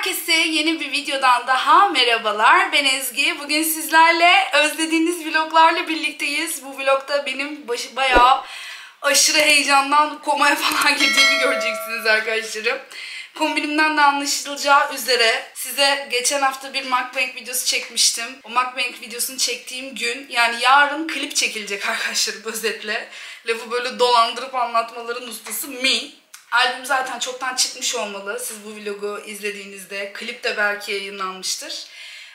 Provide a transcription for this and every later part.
Herkese yeni bir videodan daha merhabalar. Ben Ezgi. Bugün sizlerle özlediğiniz vloglarla birlikteyiz. Bu vlogda benim başı bayağı aşırı heyecandan komaya falan girdiğimi göreceksiniz arkadaşlarım. Kombinimden de anlaşılacağı üzere size geçen hafta bir mukbang videosu çekmiştim. O mukbang videosunu çektiğim gün yani yarın klip çekilecek arkadaşlarım özetle. Lafı böyle dolandırıp anlatmaların ustası me. Albüm zaten çoktan çıkmış olmalı siz bu vlogu izlediğinizde. Klip de belki yayınlanmıştır.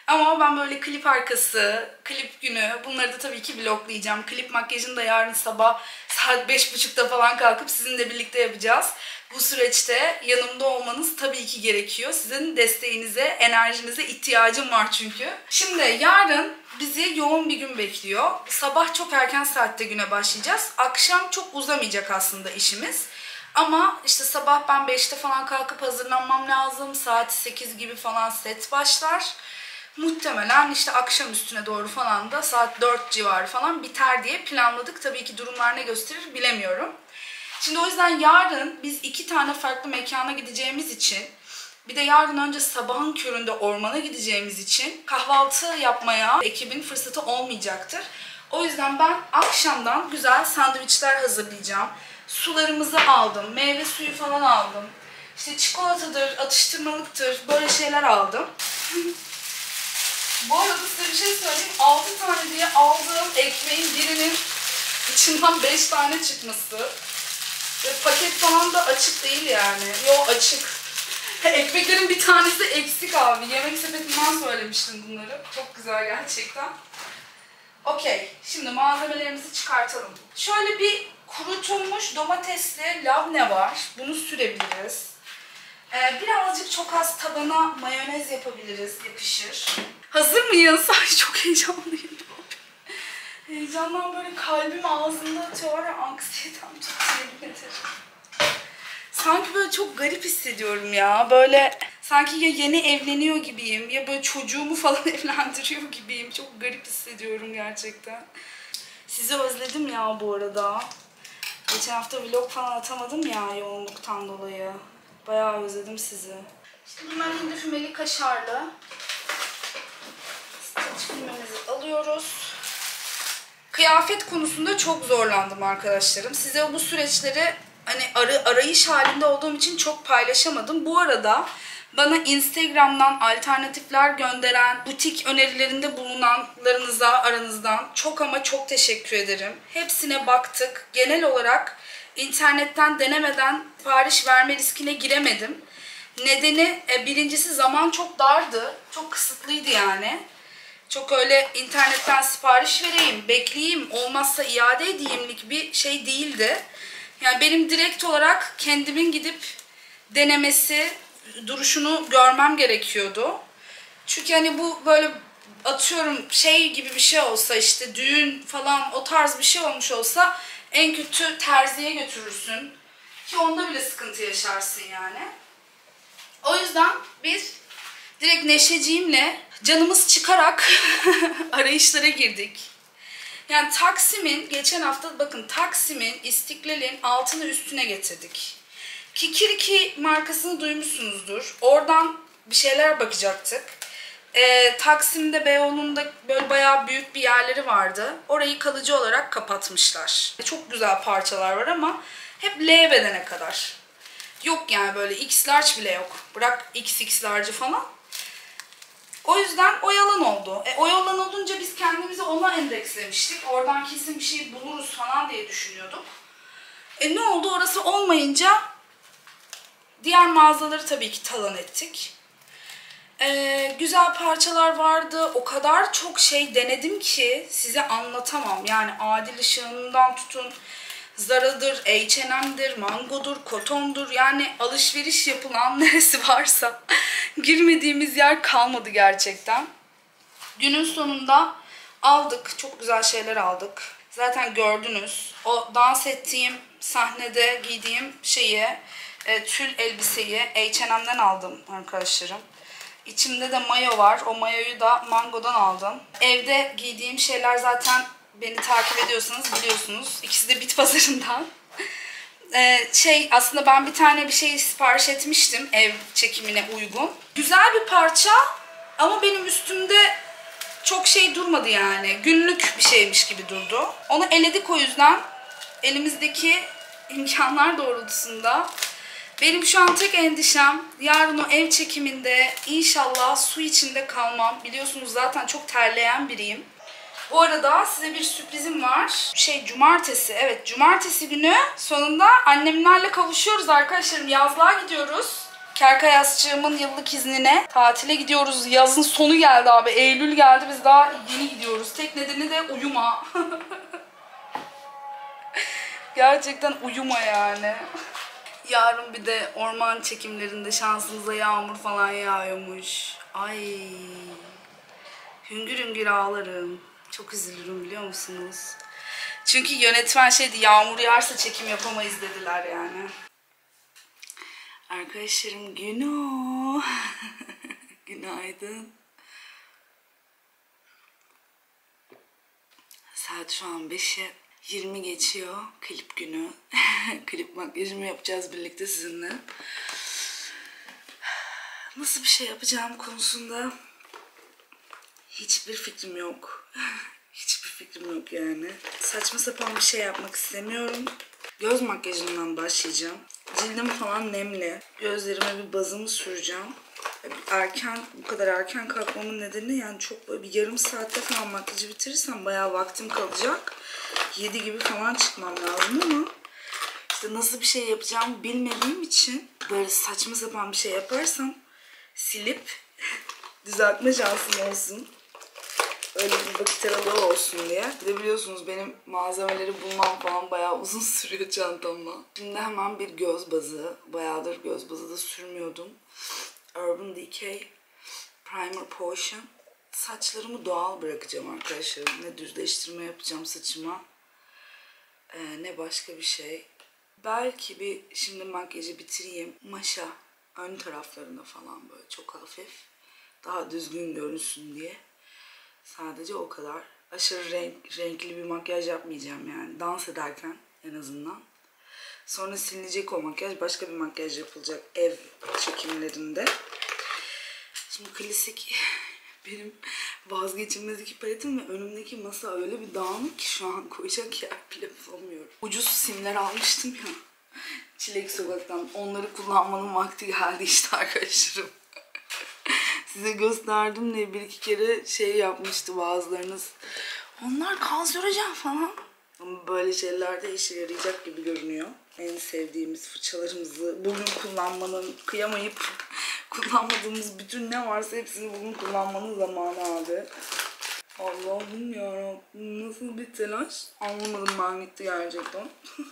Ama ben böyle klip arkası, klip günü bunları da tabii ki vloglayacağım. Klip makyajını da yarın sabah saat 5.30'da falan kalkıp sizinle birlikte yapacağız. Bu süreçte yanımda olmanız tabii ki gerekiyor. Sizin desteğinize, enerjinize ihtiyacım var çünkü. Şimdi yarın bizi yoğun bir gün bekliyor. Sabah çok erken saatte güne başlayacağız. Akşam çok uzamayacak aslında işimiz. Ama işte sabah ben 5'te falan kalkıp hazırlanmam lazım. Saat 8 gibi falan set başlar. Muhtemelen işte akşam üstüne doğru falan da saat 4 civarı falan biter diye planladık. Tabii ki durumlar ne gösterir bilemiyorum. Şimdi o yüzden yarın biz iki tane farklı mekana gideceğimiz için bir de yarın önce sabahın köründe ormana gideceğimiz için kahvaltı yapmaya ekibin fırsatı olmayacaktır. O yüzden ben akşamdan güzel sandviçler hazırlayacağım. Sularımızı aldım, meyve suyu falan aldım. İşte çikolatadır, atıştırmalıktır, böyle şeyler aldım. Bu arada size bir şey söyleyeyim. 6 tane diye aldığım ekmeğin birinin içinden 5 tane çıkması. Ve paket falan da açık değil yani. Yo açık. Ekmeklerin bir tanesi eksik abi. Yemek sepetinden söylemiştim bunları. Çok güzel gerçekten. Okey. Şimdi malzemelerimizi çıkartalım. Şöyle bir kurutulmuş domatesli labne var. Bunu sürebiliriz. Ee, birazcık çok az tabana mayonez yapabiliriz. Yapışır. Hazır mıyız? Ay çok heyecanlıyım. Heyecandan böyle kalbim ağzımda atıyor ve anksiyetem yemin Sanki böyle çok garip hissediyorum ya. Böyle sanki ya yeni evleniyor gibiyim ya böyle çocuğumu falan evlendiriyor gibiyim. Çok garip hissediyorum gerçekten. Sizi özledim ya bu arada. Geçen hafta vlog falan atamadım ya yoğunluktan dolayı. Bayağı özledim sizi. Şimdi bunlar hindi fümeli kaşarlı. Stretch filmimizi alıyoruz. Kıyafet konusunda çok zorlandım arkadaşlarım. Size bu süreçleri hani arı, arayış halinde olduğum için çok paylaşamadım. Bu arada bana Instagram'dan alternatifler gönderen, butik önerilerinde bulunanlarınıza aranızdan çok ama çok teşekkür ederim. Hepsine baktık. Genel olarak internetten denemeden sipariş verme riskine giremedim. Nedeni e, birincisi zaman çok dardı. Çok kısıtlıydı yani. Çok öyle internetten sipariş vereyim, bekleyeyim, olmazsa iade edeyimlik bir şey değildi. Yani benim direkt olarak kendimin gidip denemesi, duruşunu görmem gerekiyordu. Çünkü hani bu böyle atıyorum şey gibi bir şey olsa işte düğün falan o tarz bir şey olmuş olsa en kötü terziye götürürsün. Ki onda bile sıkıntı yaşarsın yani. O yüzden biz direkt Neşeciğimle canımız çıkarak arayışlara girdik. Yani Taksim'in, geçen hafta bakın Taksim'in, İstiklal'in altını üstüne getirdik. Kikiriki markasını duymuşsunuzdur. Oradan bir şeyler bakacaktık. Ee, Taksim'de Beyoğlu'nda böyle bayağı büyük bir yerleri vardı. Orayı kalıcı olarak kapatmışlar. Çok güzel parçalar var ama hep L bedene kadar. Yok yani böyle X large bile yok. Bırak XX large'ı falan. O yüzden o yalan oldu. E, o yalan olunca biz kendimizi ona endekslemiştik. Oradan kesin bir şey buluruz falan diye düşünüyorduk. E ne oldu? Orası olmayınca diğer mağazaları tabii ki talan ettik. E, güzel parçalar vardı. O kadar çok şey denedim ki size anlatamam. Yani adil ışığından tutun Zara'dır, H&M'dir, Mango'dur, Koton'dur yani alışveriş yapılan neresi varsa girmediğimiz yer kalmadı gerçekten. Günün sonunda aldık, çok güzel şeyler aldık. Zaten gördünüz. O dans ettiğim sahnede giydiğim şeyi, e, tül elbiseyi H&M'den aldım arkadaşlarım. İçimde de mayo var. O mayoyu da Mango'dan aldım. Evde giydiğim şeyler zaten beni takip ediyorsanız biliyorsunuz. İkisi de bit pazarından. Ee, şey aslında ben bir tane bir şey sipariş etmiştim ev çekimine uygun. Güzel bir parça ama benim üstümde çok şey durmadı yani. Günlük bir şeymiş gibi durdu. Onu eledik o yüzden. Elimizdeki imkanlar doğrultusunda. Benim şu an tek endişem yarın o ev çekiminde inşallah su içinde kalmam. Biliyorsunuz zaten çok terleyen biriyim. Bu arada size bir sürprizim var. Şey cumartesi, evet cumartesi günü sonunda annemlerle kavuşuyoruz arkadaşlarım. Yazlığa gidiyoruz. Kerkayasçığımın yıllık iznine tatile gidiyoruz. Yazın sonu geldi abi. Eylül geldi biz daha yeni gidiyoruz. Tek nedeni de uyuma. Gerçekten uyuma yani. Yarın bir de orman çekimlerinde şansınıza yağmur falan yağıyormuş. Ay. Hüngür hüngür ağlarım. Çok üzülürüm biliyor musunuz? Çünkü yönetmen şeydi yağmur yağarsa çekim yapamayız dediler yani. Arkadaşlarım günü. Günaydın. Saat şu an 5'e 20 geçiyor. Klip günü. Klip makyajımı yapacağız birlikte sizinle. Nasıl bir şey yapacağım konusunda hiçbir fikrim yok. hiçbir fikrim yok yani. Saçma sapan bir şey yapmak istemiyorum. Göz makyajından başlayacağım. Cildim falan nemli. Gözlerime bir bazımı süreceğim. Erken, bu kadar erken kalkmamın nedeni yani çok böyle bir yarım saatte falan makyajı bitirirsem bayağı vaktim kalacak. 7 gibi falan çıkmam lazım ama işte nasıl bir şey yapacağımı bilmediğim için böyle saçma sapan bir şey yaparsam silip düzeltme şansım olsun. Öyle bir vakit aralığı olsun diye. Bir de biliyorsunuz benim malzemeleri bulmam falan bayağı uzun sürüyor çantamla. Şimdi hemen bir göz bazı. Bayağıdır göz bazı da sürmüyordum. Urban Decay Primer Potion. Saçlarımı doğal bırakacağım arkadaşlar. Ne düzleştirme yapacağım saçıma. Ee, ne başka bir şey. Belki bir şimdi makyajı bitireyim. Maşa ön taraflarına falan böyle çok hafif. Daha düzgün görünsün diye. Sadece o kadar. Aşırı renk, renkli bir makyaj yapmayacağım yani. Dans ederken en azından. Sonra silinecek o makyaj. Başka bir makyaj yapılacak ev çekimlerinde. Şimdi klasik benim vazgeçilmez paletim ve önümdeki masa öyle bir dağınık ki şu an koyacak yer bile bulamıyorum. Ucuz simler almıştım ya. Çilek sokaktan. Onları kullanmanın vakti geldi işte arkadaşlarım. Size gösterdim diye bir iki kere şey yapmıştı bazılarınız. Onlar kanserojen falan. Ama böyle şeylerde işe yarayacak gibi görünüyor. En sevdiğimiz fırçalarımızı bugün kullanmanın, kıyamayıp kullanmadığımız bütün ne varsa hepsini bugün kullanmanın zamanı abi. Allah'ım yarabbim nasıl bir telaş anlamadım ben gitti gerçekten.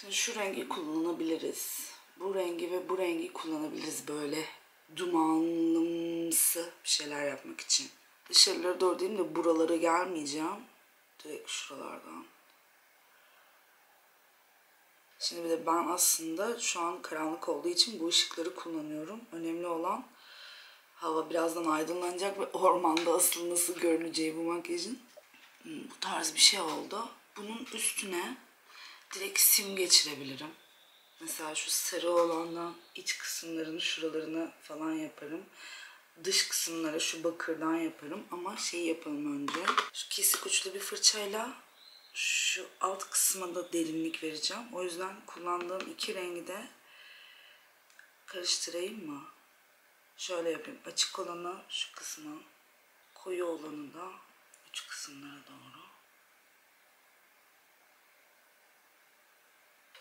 Şimdi şu rengi kullanabiliriz. Bu rengi ve bu rengi kullanabiliriz böyle dumanlımsı bir şeyler yapmak için. Dışarılara doğru değil de buralara gelmeyeceğim. Direkt şuralardan. Şimdi bir de ben aslında şu an karanlık olduğu için bu ışıkları kullanıyorum. Önemli olan hava birazdan aydınlanacak ve ormanda asıl nasıl görüneceği bu makyajın. Hmm, Bu tarz bir şey oldu. Bunun üstüne direkt sim geçirebilirim. Mesela şu sarı olandan iç kısımlarını şuralarını falan yaparım. Dış kısımlara şu bakırdan yaparım ama şey yapalım önce. Şu kesik uçlu bir fırçayla şu alt kısma da derinlik vereceğim. O yüzden kullandığım iki rengi de karıştırayım mı? Şöyle yapayım. Açık olanı şu kısma, koyu olanı da uç kısımlara doğru.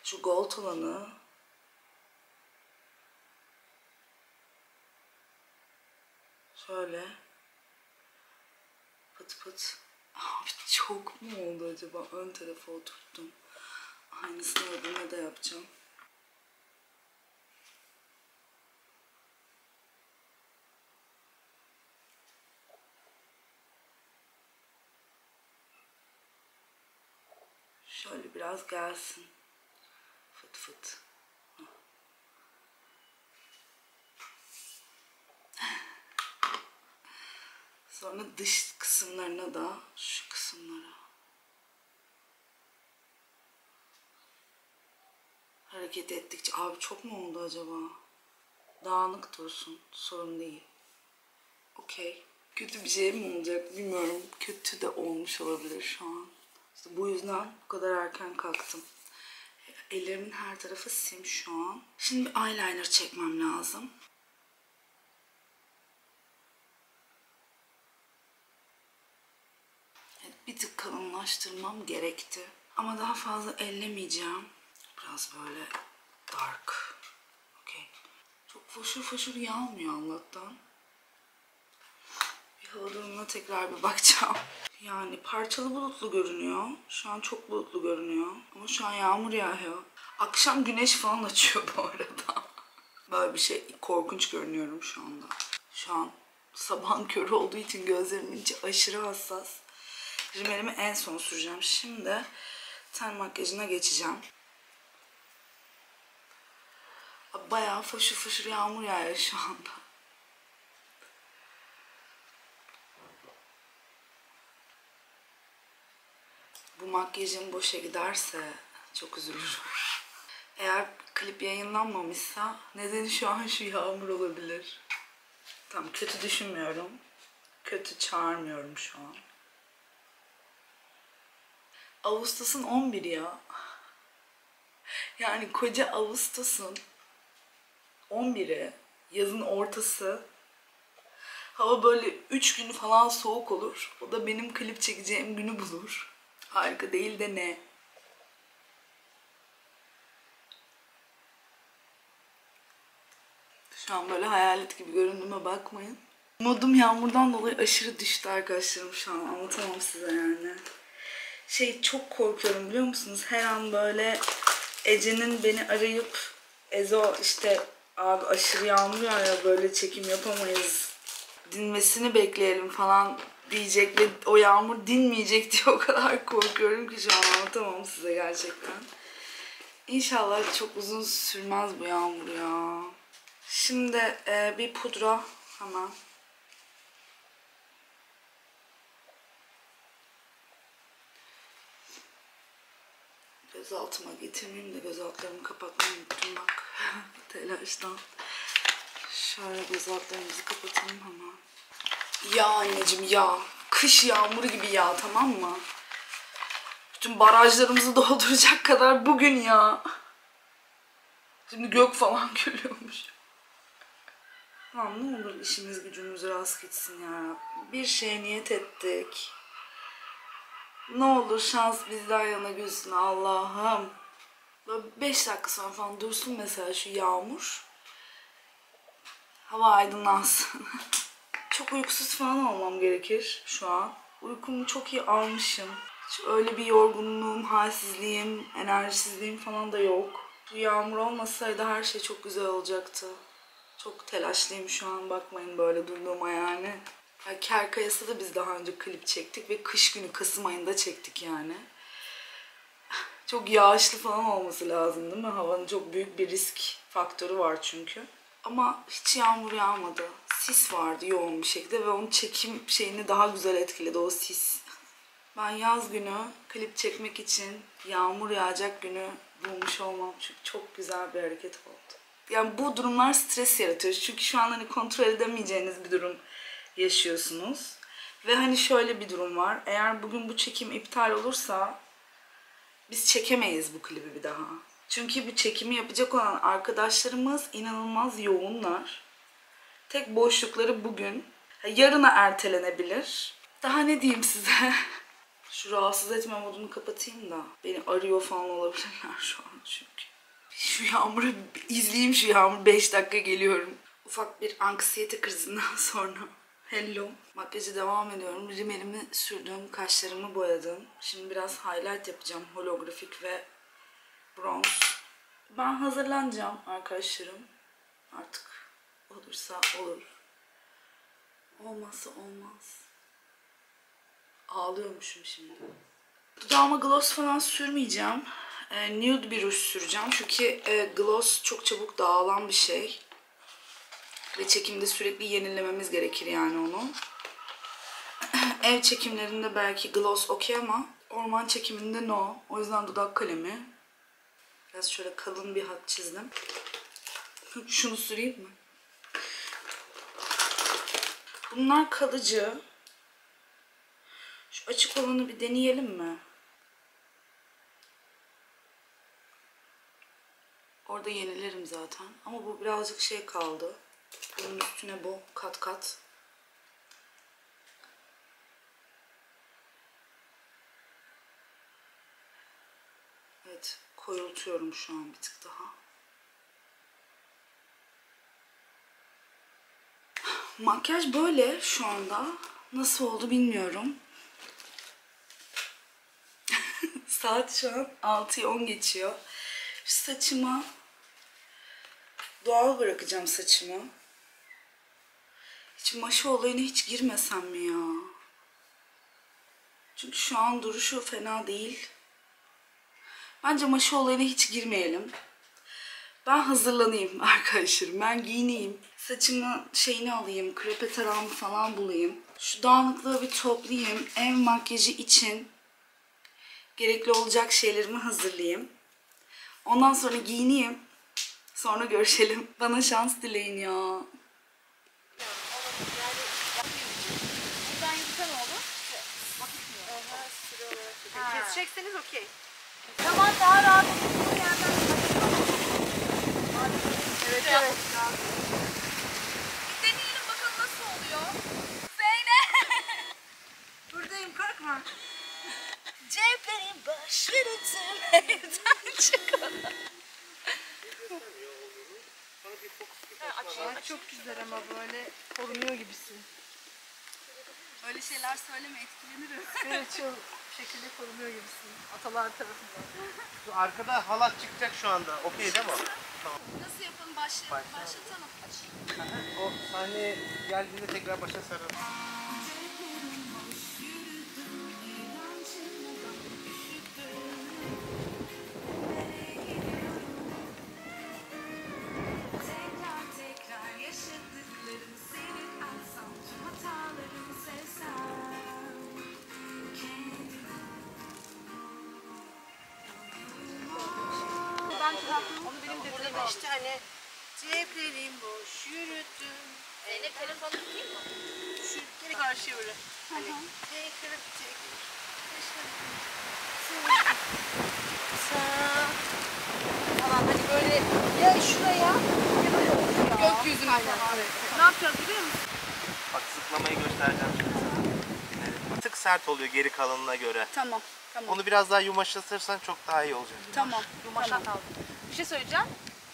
Şu gold olanı şöyle pıt pıt abi çok mu oldu acaba? Ön tarafa oturttum. Aynısını öbürüne de yapacağım. Şöyle biraz gelsin. Fıt fıt Sonra dış kısımlarına da şu kısımlara hareket ettikçe abi çok mu oldu acaba? dağınık dursun. Sorun değil. Okey. Kötü bir şey mi olacak bilmiyorum. Kötü de olmuş olabilir şu an. İşte bu yüzden bu kadar erken kalktım. Ellerimin her tarafı sim şu an. Şimdi bir eyeliner çekmem lazım. Evet, bir tık kalınlaştırmam gerekti. Ama daha fazla ellemeyeceğim. Biraz böyle dark. Okey. Çok foşur foşur yağmıyor Allah'tan. Bir hava tekrar bir bakacağım. Yani parçalı bulutlu görünüyor. Şu an çok bulutlu görünüyor. Ama şu an yağmur yağıyor. Akşam güneş falan açıyor bu arada. Böyle bir şey korkunç görünüyorum şu anda. Şu an sabahın körü olduğu için gözlerimin içi aşırı hassas. Rimelimi en son süreceğim. Şimdi ten makyajına geçeceğim. Bayağı foşur foşur yağmur yağıyor şu anda. Bu makyajım boşa giderse çok üzülürüm. Eğer klip yayınlanmamışsa nedeni şu an şu yağmur olabilir. Tam kötü düşünmüyorum. Kötü çağırmıyorum şu an. Ağustos'un 11 ya. Yani koca Ağustos'un 11'i, yazın ortası. Hava böyle 3 gün falan soğuk olur. O da benim klip çekeceğim günü bulur. Harika değil de ne? Şu an böyle hayalet gibi göründüğüme bakmayın. Modum yağmurdan dolayı aşırı düştü arkadaşlarım şu an. Anlatamam size yani. Şey çok korkuyorum biliyor musunuz? Her an böyle Ece'nin beni arayıp Ezo işte abi aşırı yağmur yağıyor böyle çekim yapamayız dinmesini bekleyelim falan diyecek ve o yağmur dinmeyecek diye o kadar korkuyorum ki şu an anlatamam size gerçekten. İnşallah çok uzun sürmez bu yağmur ya. Şimdi e, bir pudra hemen. Gözaltıma getirmeyeyim de gözaltlarımı kapatmayı unuttum bak. Telaştan. Şöyle gözaltlarımızı kapatalım hemen. Ya anneciğim ya. Kış yağmuru gibi yağ tamam mı? Bütün barajlarımızı dolduracak kadar bugün ya. Şimdi gök falan gülüyormuş. Lan ne olur işimiz gücümüz rast gitsin ya. Bir şeye niyet ettik. Ne olur şans bizden yana gülsün Allah'ım. Böyle 5 dakika sonra falan dursun mesela şu yağmur. Hava aydınlansın. çok uykusuz falan olmam gerekir şu an. Uykumu çok iyi almışım. Hiç öyle bir yorgunluğum, halsizliğim, enerjisizliğim falan da yok. Bu yağmur olmasaydı her şey çok güzel olacaktı. Çok telaşlıyım şu an bakmayın böyle durduğuma yani. Ya Kerkayas'ta da biz daha önce klip çektik ve kış günü Kasım ayında çektik yani. Çok yağışlı falan olması lazım değil mi? Havanın çok büyük bir risk faktörü var çünkü. Ama hiç yağmur yağmadı. Sis vardı yoğun bir şekilde ve onun çekim şeyini daha güzel etkiledi o sis. Ben yaz günü klip çekmek için yağmur yağacak günü bulmuş olmam çünkü çok güzel bir hareket oldu. Yani bu durumlar stres yaratıyor. Çünkü şu an hani kontrol edemeyeceğiniz bir durum yaşıyorsunuz. Ve hani şöyle bir durum var. Eğer bugün bu çekim iptal olursa biz çekemeyiz bu klibi bir daha. Çünkü bu çekimi yapacak olan arkadaşlarımız inanılmaz yoğunlar. Tek boşlukları bugün. Yarına ertelenebilir. Daha ne diyeyim size? Şu rahatsız etme modunu kapatayım da. Beni arıyor falan olabilirler şu an çünkü. Şu yağmuru izleyeyim şu yağmur 5 dakika geliyorum. Ufak bir anksiyete krizinden sonra. Hello. Makyajı devam ediyorum. Rimelimi sürdüm, kaşlarımı boyadım. Şimdi biraz highlight yapacağım. Holografik ve bronz. Ben hazırlanacağım arkadaşlarım. Artık olursa olur. Olmazsa olmaz. Ağlıyormuşum şimdi. Dudağıma gloss falan sürmeyeceğim. E, nude bir ruj süreceğim. Çünkü e, gloss çok çabuk dağılan bir şey. Ve çekimde sürekli yenilememiz gerekir yani onu. Ev çekimlerinde belki gloss okey ama orman çekiminde no. O yüzden dudak kalemi. Biraz şöyle kalın bir hat çizdim. Şunu süreyim mi? Bunlar kalıcı. Şu açık olanı bir deneyelim mi? Orada yenilerim zaten. Ama bu birazcık şey kaldı. Bunun üstüne bu kat kat. Evet, koyultuyorum şu an bir tık daha. Makyaj böyle şu anda. Nasıl oldu bilmiyorum. Saat şu an 6'yı 10 geçiyor. Şu saçımı doğal bırakacağım saçımı. Hiç maşa olayına hiç girmesem mi ya? Çünkü şu an duruşu fena değil. Bence maşa olayına hiç girmeyelim. Ben hazırlanayım arkadaşlarım. Ben giyineyim. Saçımı şeyini alayım. Krepe tarağımı falan bulayım. Şu dağınıklığı bir toplayayım. Ev makyajı için gerekli olacak şeylerimi hazırlayayım. Ondan sonra giyineyim. Sonra görüşelim. Bana şans dileyin ya. Buradan yürüsen olur. Vakit mi yok? Kesecekseniz okey. Tamam daha rahat oturduğun yerden Evet evet. Bir deneyelim bakalım nasıl oluyor. Zeynep. Buradayım korkma. Ceplerim baş yürütüm evden çıkalım. Ay, çok güzel ama böyle korunuyor gibisin. Öyle şeyler söyleme etkilenirim. Evet çok şekilde korunuyor gibisin. Atalar tarafından. Şu arkada halat çıkacak şu anda. Okey değil mi? Nasıl yapalım başlayalım başlatalım. O sahneye geldiğinde tekrar başa sarın. Ya şuraya ya böyle. Gökyüzüne Aynen evet. Ne yapacağız biliyor musun? Bak zıplamayı göstereceğim şimdi sana. Evet, Bir tık sert oluyor geri kalanına göre. Tamam. Tamam. Onu biraz daha yumuşatırsan çok daha iyi olacak. Tamam. Yumaşak aldım. Bir şey söyleyeceğim.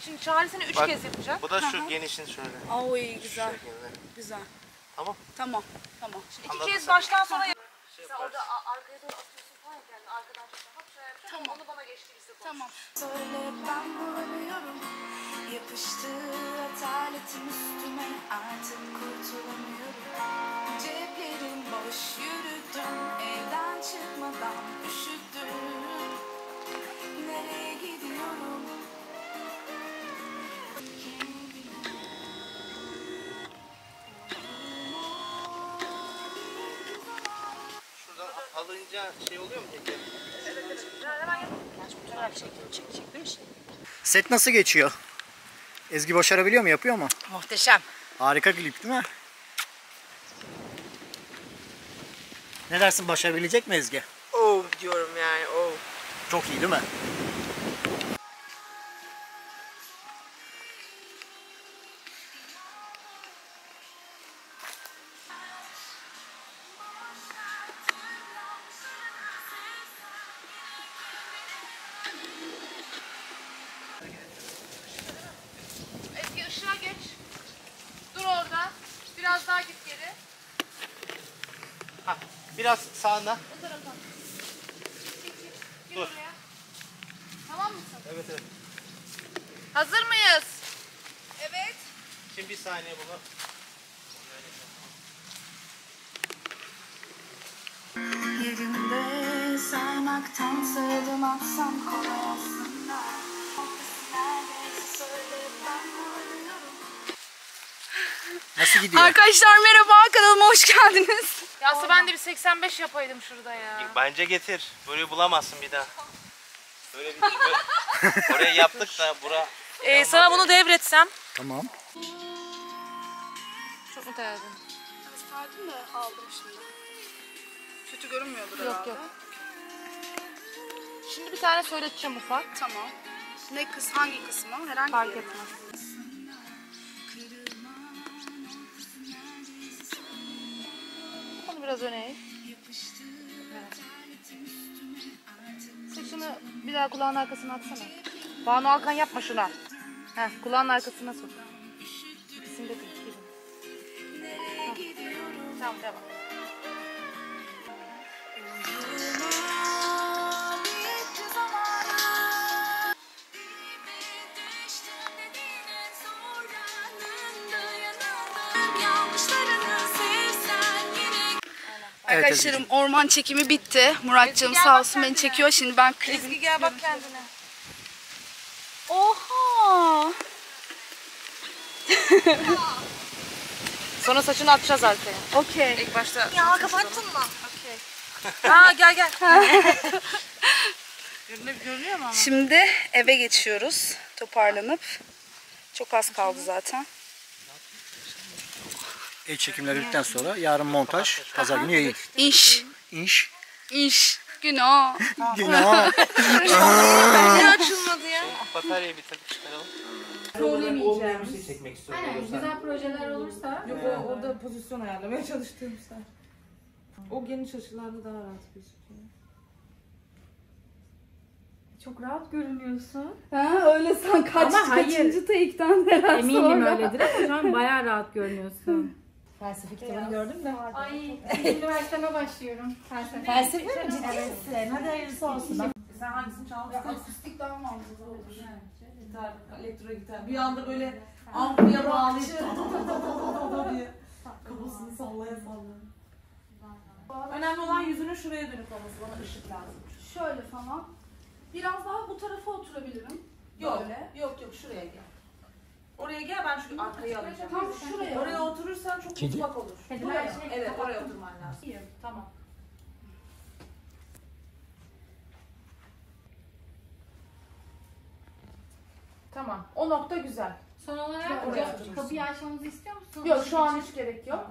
Şimdi Çağrı seni üç Bak, kez yapacak. Bu da şu genişin şöyle. Oy güzel güzel. Tamam. Tamam tamam. İki Anladın kez sen. baştan sonra yap. Şey Sen yaparsın. orada arkaya doğru atıyorsun falan ya kendini arkadan şöyle hop şöyle yapacaksın. Tamam. Onu bana geçtiğimizde konuş. Tamam. Söyle ben bulamıyorum Yapıştı ataletim üstüme artık kurtulamıyorum Ceplerim boş yürüdüm evden çıkmadan üşüdüm Nereye gidiyorum Şuradan alınca şey oluyor mu peki? Set nasıl geçiyor? Ezgi başarabiliyor mu? Yapıyor mu? Muhteşem. Harika klip değil mi? Ne dersin başarabilecek mi Ezgi? Oh diyorum yani oh. Çok iyi değil mi? O tarafa. Gir Dur. oraya. Tamam mısın? Evet evet. Hazır mıyız? Evet. Şimdi bir saniye bunu. Yerimde saymaktansa adım atsam kolay aslında Nasıl gidiyor? Arkadaşlar merhaba kanalıma hoş geldiniz. Ya aslında ben de bir 85 yapaydım şurada ya. Bence getir. Böyle bulamazsın bir daha. Böyle bir böyle. Oraya yaptık da bura. Ee, sana bunu devretsem. Tamam. Çok mu terledin? gösterdim de aldım şimdi. Kötü görünmüyordur Yok, herhalde. yok. Şimdi bir tane söyleteceğim ufak. Tamam. Ne kız hangi kısmı? Herhangi Fark bir etmez. Biraz öne. Evet. Saçını bir daha kulağın arkasına atsana. Banu Alkan yapma şuna. Heh, kulağın arkasına sok. İkisini de. Heh. Tamam devam. Evet, Arkadaşlarım orman çekimi bitti. Muratcığım sağ olsun beni çekiyor. Şimdi ben klibim... Ezgi gel bak kendine. Oha! Sonra saçını atacağız arkaya. Okey. İlk başta. Ya kapattın mı? Ha gel gel. Görünüyor, görünüyor mu ama? Şimdi eve geçiyoruz. Toparlanıp. Çok az kaldı zaten. El çekimleri bittikten sonra yarın montaj, pazar günü yayın. İş. İnş. İş. Günah. Günah. Niye açılmadı ya? Bataryayı bitirdik çıkaralım. Söylemeyeceğim. Bir şey çekmek istiyorum. Aynen güzel projeler olursa Yok o orada pozisyon ayarlamaya çalıştığımızda. O geniş açılarda daha rahat gözüküyor. çok rahat görünüyorsun. Ha, öyle sen kaç, Ama hayır. kaçıncı take'den beri Eminim sonra. öyledir ama şu an bayağı rahat görünüyorsun. Felsefe kitabını gördüm de. Ay, üniversiteme başlıyorum. Felsefe. Felsefe mi? Ciddi misin? Hadi hayırlısı olsun. Sen hangisini çalmak istiyorsun? Akustik daha mantıklı olur. Gitar, elektro gitar. Bir anda böyle amfiye bağlayıp diye kafasını sallaya sallaya. Önemli olan yüzünün şuraya dönük olması. Bana ışık lazım. Şöyle falan. Biraz daha bu tarafa oturabilirim. Yok, Böyle. yok yok şuraya gel. Oraya gel ben şu arkayı alacağım. Tam şuraya. Oraya oturursan çok Kedi. mutfak olur. Buraya. şey Evet oraya oturman lazım. İyi, tamam. Tamam. O nokta güzel. Son olarak Oraya ca- oturursun. kapıyı açmamızı istiyor musun? Yok şu an hiç gerek yok.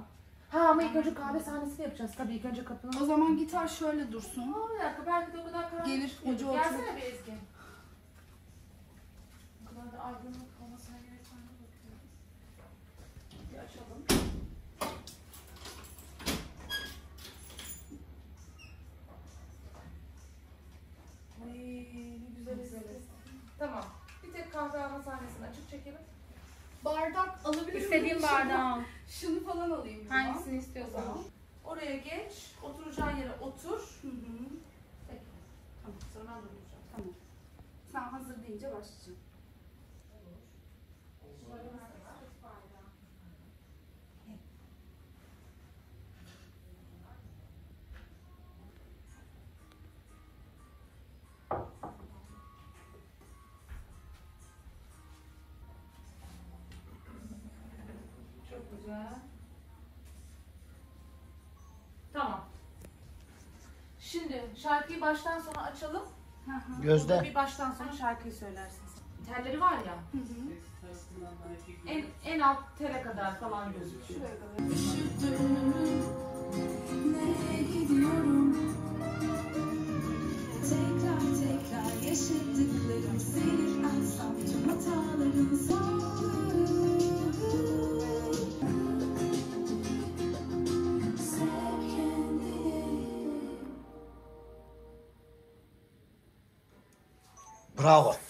Ha ama ilk önce kahve sahnesini yapacağız. Tabii ilk önce kapının. O zaman gitar şöyle dursun. Aa, bir dakika belki de o kadar karanlık. Gelir, değil. ucu Gelsene bir Ezgi. O kadar da aydınlık olmasına gerek var mı bakıyoruz. Bir açalım. Ay ne güzel izleriz. Tamam. Bir tek kahve alma sahnesini açık çekelim. Bardak alabilir miyim? İstediğin bardağı al. Şunu falan alayım. buradan. Hangisini istiyorsan. Tamam. Oraya geç. Oturacağın yere otur. Hı hı. Peki. Tamam. Sonra ben de. Tamam. Sen hazır deyince başlayacağım. Şimdi şarkıyı baştan sona açalım. Gözde. Bir baştan sona şarkıyı söylersin sen. Telleri var ya. En, en alt tele kadar falan gözüküyor. Tekrar power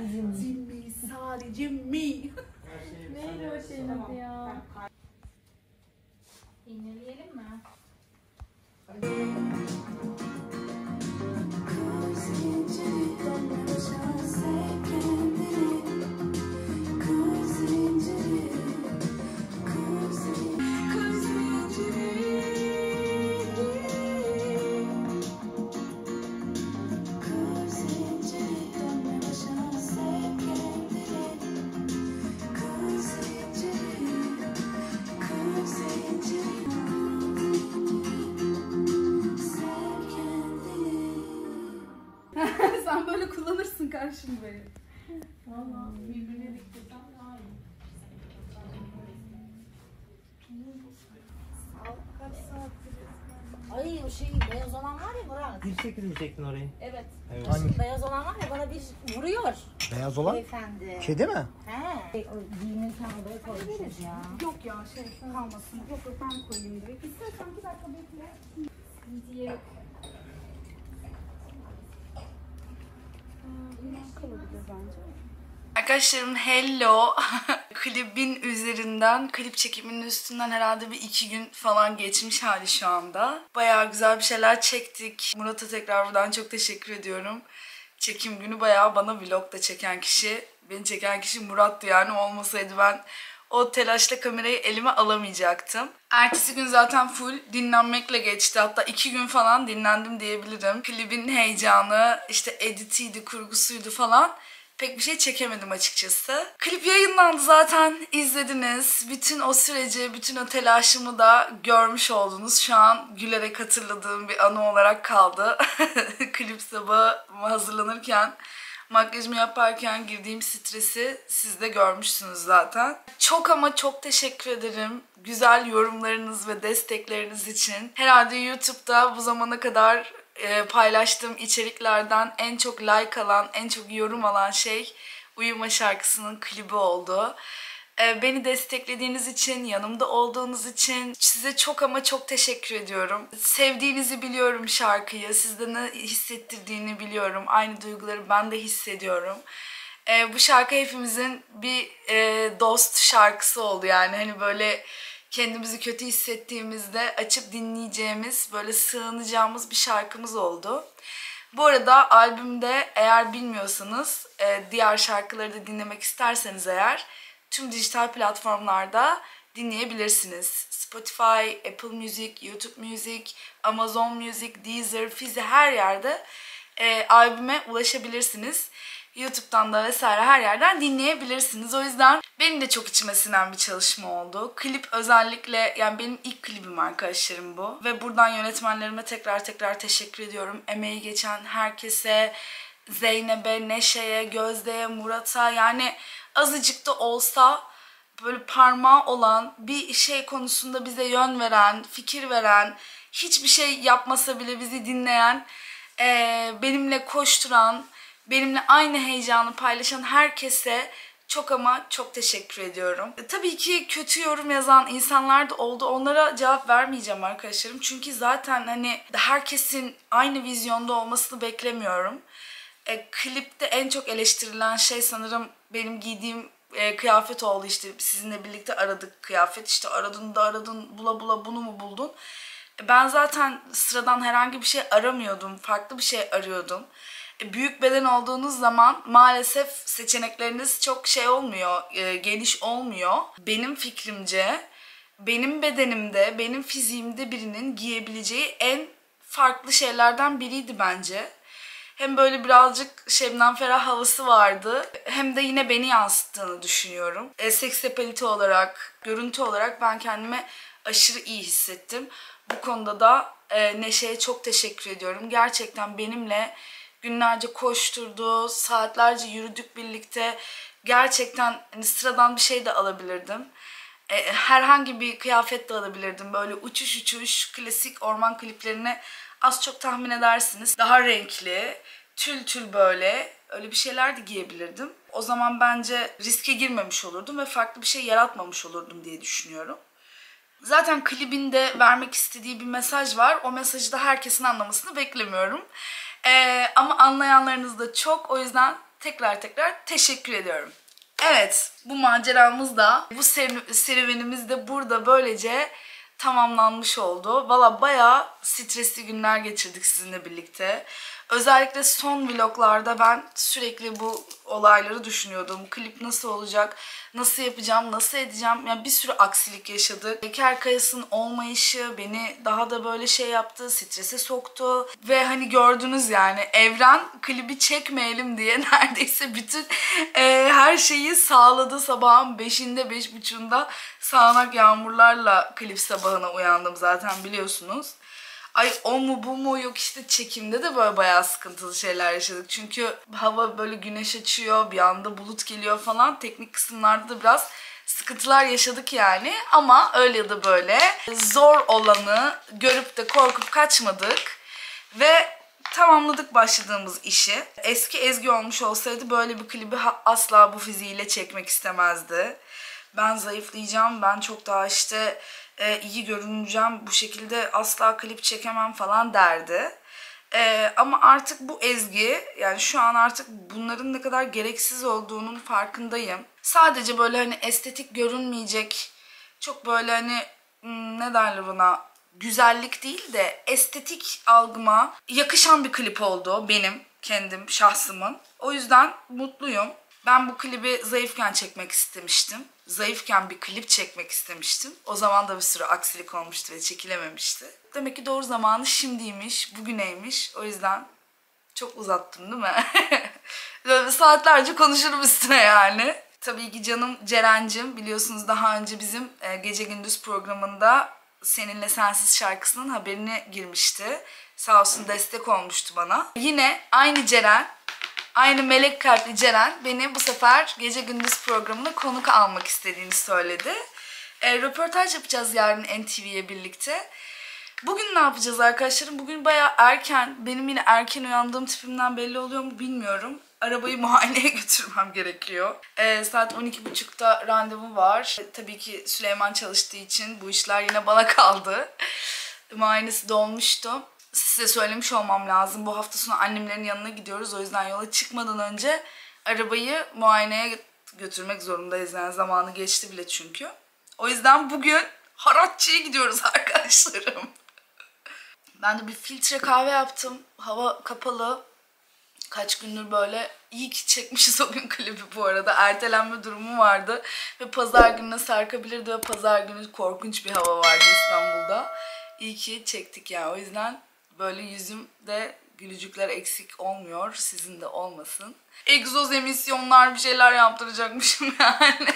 Kendim. Jimmy sadece me. Neydi o şeyin adı ya? İğneleyelim mi? 1.8 mi çektin orayı? Evet. evet. Hangi? Beyaz olan var ya bana bir vuruyor. Beyaz olan? Beyefendi. Kedi mi? He. E, Giyinirken odaya koyabiliriz ya. Yok ya şey kalmasın. Yok yok ben koyayım direkt. İstersen bir dakika bekle. Diye. Aa, bir bence. Arkadaşlarım hello. Klibin üzerinden, klip çekiminin üstünden herhalde bir iki gün falan geçmiş hali şu anda. Bayağı güzel bir şeyler çektik. Murat'a tekrar buradan çok teşekkür ediyorum. Çekim günü bayağı bana vlog da çeken kişi. Beni çeken kişi Murat'tı yani olmasaydı ben o telaşla kamerayı elime alamayacaktım. Ertesi gün zaten full dinlenmekle geçti. Hatta iki gün falan dinlendim diyebilirim. Klibin heyecanı, işte editiydi, kurgusuydu falan pek bir şey çekemedim açıkçası. Klip yayınlandı zaten izlediniz. Bütün o süreci, bütün o telaşımı da görmüş oldunuz. Şu an gülerek hatırladığım bir anı olarak kaldı. Klip sabahı hazırlanırken makyajımı yaparken girdiğim stresi siz de görmüşsünüz zaten. Çok ama çok teşekkür ederim. Güzel yorumlarınız ve destekleriniz için. Herhalde YouTube'da bu zamana kadar e, paylaştığım içeriklerden en çok like alan, en çok yorum alan şey Uyuma şarkısının klibi oldu. E, beni desteklediğiniz için, yanımda olduğunuz için size çok ama çok teşekkür ediyorum. Sevdiğinizi biliyorum şarkıyı, sizde ne hissettirdiğini biliyorum. Aynı duyguları ben de hissediyorum. E, bu şarkı hepimizin bir dost şarkısı oldu yani hani böyle kendimizi kötü hissettiğimizde açıp dinleyeceğimiz, böyle sığınacağımız bir şarkımız oldu. Bu arada albümde eğer bilmiyorsanız e, diğer şarkıları da dinlemek isterseniz eğer tüm dijital platformlarda dinleyebilirsiniz. Spotify, Apple Music, YouTube Music, Amazon Music, Deezer, Fizi her yerde e, albüme ulaşabilirsiniz. YouTube'dan da vesaire her yerden dinleyebilirsiniz. O yüzden benim de çok içime sinen bir çalışma oldu. Klip özellikle yani benim ilk klibim arkadaşlarım bu. Ve buradan yönetmenlerime tekrar tekrar teşekkür ediyorum. Emeği geçen herkese, Zeynep'e, Neşe'ye, Gözde'ye, Murat'a yani azıcık da olsa böyle parmağı olan bir şey konusunda bize yön veren, fikir veren, hiçbir şey yapmasa bile bizi dinleyen, benimle koşturan, benimle aynı heyecanı paylaşan herkese çok ama çok teşekkür ediyorum. E, tabii ki kötü yorum yazan insanlar da oldu. Onlara cevap vermeyeceğim arkadaşlarım. Çünkü zaten hani herkesin aynı vizyonda olmasını beklemiyorum. E, klipte en çok eleştirilen şey sanırım benim giydiğim e, kıyafet oldu işte sizinle birlikte aradık kıyafet işte aradın da aradın bula bula bunu mu buldun? E, ben zaten sıradan herhangi bir şey aramıyordum farklı bir şey arıyordum. Büyük beden olduğunuz zaman maalesef seçenekleriniz çok şey olmuyor, e, geniş olmuyor. Benim fikrimce benim bedenimde, benim fiziğimde birinin giyebileceği en farklı şeylerden biriydi bence. Hem böyle birazcık Şebnem Ferah havası vardı. Hem de yine beni yansıttığını düşünüyorum. E, seksapalite olarak, görüntü olarak ben kendime aşırı iyi hissettim. Bu konuda da e, Neşe'ye çok teşekkür ediyorum. Gerçekten benimle günlerce koşturdu, saatlerce yürüdük birlikte. Gerçekten hani sıradan bir şey de alabilirdim. E, herhangi bir kıyafet de alabilirdim. Böyle uçuş uçuş klasik orman kliplerini az çok tahmin edersiniz. Daha renkli, tül tül böyle öyle bir şeyler de giyebilirdim. O zaman bence riske girmemiş olurdum ve farklı bir şey yaratmamış olurdum diye düşünüyorum. Zaten klibinde vermek istediği bir mesaj var. O mesajı da herkesin anlamasını beklemiyorum. Ee, ama anlayanlarınız da çok. O yüzden tekrar tekrar teşekkür ediyorum. Evet, bu maceramız da, bu serüvenimiz de burada böylece tamamlanmış oldu. Valla bayağı stresli günler geçirdik sizinle birlikte. Özellikle son vloglarda ben sürekli bu olayları düşünüyordum. Klip nasıl olacak, nasıl yapacağım, nasıl edeceğim. Yani bir sürü aksilik yaşadık. Eker Kayas'ın olmayışı beni daha da böyle şey yaptı, strese soktu. Ve hani gördünüz yani evren klibi çekmeyelim diye neredeyse bütün e, her şeyi sağladı. Sabahın 5'inde 5.30'da sağanak yağmurlarla klip sabahına uyandım zaten biliyorsunuz. Ay o mu bu mu yok işte çekimde de böyle bayağı sıkıntılı şeyler yaşadık. Çünkü hava böyle güneş açıyor bir anda bulut geliyor falan. Teknik kısımlarda da biraz sıkıntılar yaşadık yani. Ama öyle ya da böyle zor olanı görüp de korkup kaçmadık. Ve tamamladık başladığımız işi. Eski Ezgi olmuş olsaydı böyle bir klibi asla bu fiziğiyle çekmek istemezdi. Ben zayıflayacağım, ben çok daha işte e, iyi görüneceğim, bu şekilde asla klip çekemem falan derdi. E, ama artık bu Ezgi, yani şu an artık bunların ne kadar gereksiz olduğunun farkındayım. Sadece böyle hani estetik görünmeyecek, çok böyle hani hmm, ne derler ona güzellik değil de estetik algıma yakışan bir klip oldu benim kendim şahsımın. O yüzden mutluyum. Ben bu klibi zayıfken çekmek istemiştim. Zayıfken bir klip çekmek istemiştim. O zaman da bir sürü aksilik olmuştu ve çekilememişti. Demek ki doğru zamanı şimdiymiş, bugüneymiş. O yüzden çok uzattım değil mi? Saatlerce konuşurum üstüne yani. Tabii ki canım Ceren'cim biliyorsunuz daha önce bizim e, Gece Gündüz programında Seninle Sensiz şarkısının haberine girmişti. Sağ olsun destek olmuştu bana. Yine aynı Ceren, aynı melek kalpli Ceren beni bu sefer Gece Gündüz programına konuk almak istediğini söyledi. E, röportaj yapacağız yarın NTV'ye birlikte. Bugün ne yapacağız arkadaşlarım? Bugün baya erken, benim yine erken uyandığım tipimden belli oluyor mu bilmiyorum. Arabayı muayeneye götürmem gerekiyor. Ee, saat 12.30'da randevu var. E, tabii ki Süleyman çalıştığı için bu işler yine bana kaldı. Muayenesi dolmuştu. Size söylemiş olmam lazım. Bu hafta sonu annemlerin yanına gidiyoruz. O yüzden yola çıkmadan önce arabayı muayeneye götürmek zorundayız. Yani zamanı geçti bile çünkü. O yüzden bugün Haratçı'ya gidiyoruz arkadaşlarım. Ben de bir filtre kahve yaptım. Hava kapalı. Kaç gündür böyle iyi ki çekmişiz o gün klibi bu arada. Ertelenme durumu vardı. Ve pazar gününe sarkabilirdi ve pazar günü korkunç bir hava vardı İstanbul'da. İyi ki çektik ya. O yüzden böyle yüzümde gülücükler eksik olmuyor. Sizin de olmasın. Egzoz emisyonlar bir şeyler yaptıracakmışım yani.